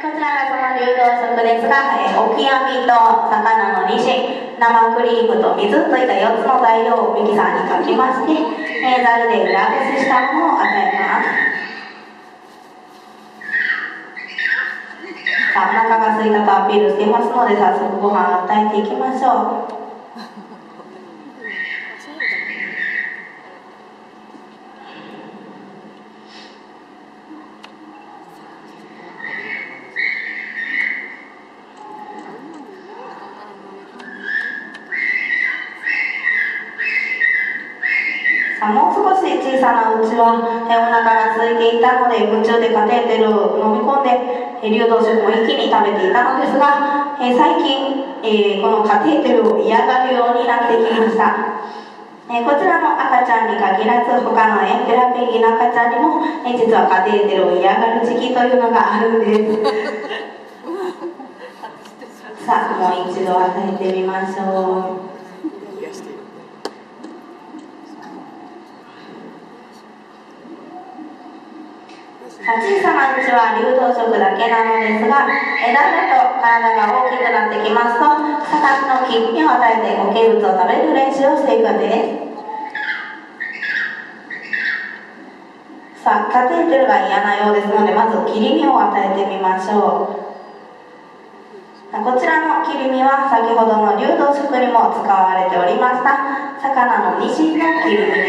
こちらがその流動食ですが、えー、オキアミと魚のニシン、生クリームと水といった4つの材料をミキサーにかきまして、えー、ざるで裏ごししたものを与えます。さあ、お腹が空いたとアピールしていますので、早速ご飯を与えていきましょう。もう少し小さなうちは、えお腹が空いていたので夢中でカテーテルを飲み込んで、え流動食も一気に食べていたのですが、え最近、えこのカテーテルを嫌がるようになってきました。えこちらの赤ちゃんに限らず他のエンペラペンギンの赤ちゃんにも、え実はカテーテルを嫌がる時期というのがあるんです。さあもう一度与えてみましょう小さなうちは流動食だけなのですが、だんだと体が大きくなってきますと、魚の黄身を与えて固形物を食べる練習をしていくんです。さあ、カテーテルが嫌なようですので、まず切り身を与えてみましょう。こちらの切り身は先ほどの流動食にも使われておりました魚のニシンの切り身。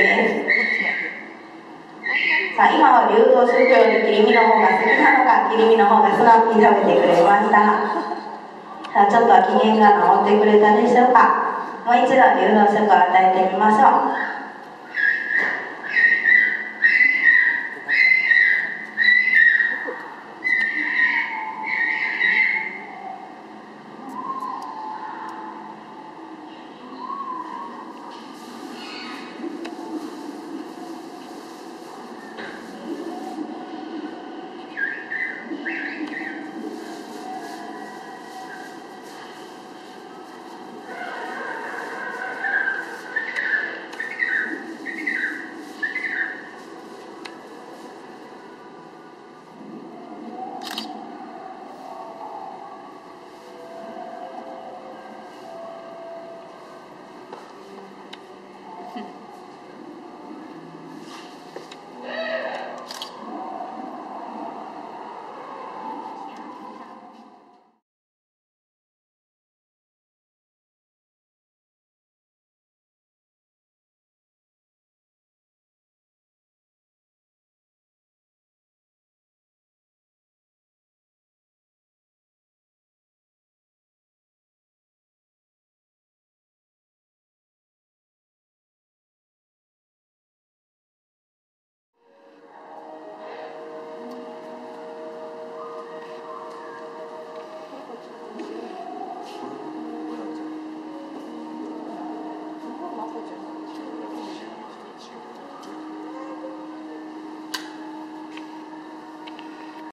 さあ今は流動宗教より切り身の方が好きなのか切り身の方が素直に食べてくれました。さあちょっとは機嫌が治ってくれたでしょうか。もう一度流動食を与えてみましょう。